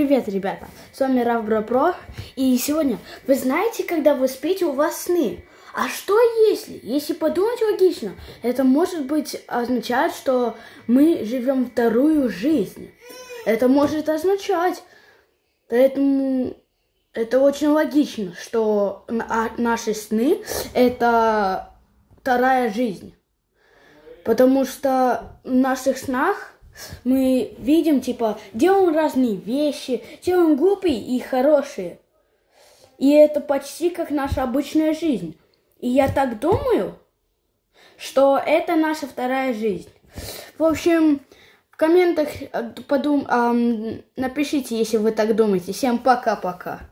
Привет, ребята! С вами Рав Про. И сегодня, вы знаете, когда вы спите, у вас сны. А что если? Если подумать логично, это может быть означать, что мы живем вторую жизнь. Это может означать. Поэтому это очень логично, что а, наши сны это вторая жизнь. Потому что в наших снах мы видим, типа, делаем разные вещи, делаем глупые и хорошие. И это почти как наша обычная жизнь. И я так думаю, что это наша вторая жизнь. В общем, в комментах э, подум... эм, напишите, если вы так думаете. Всем пока-пока.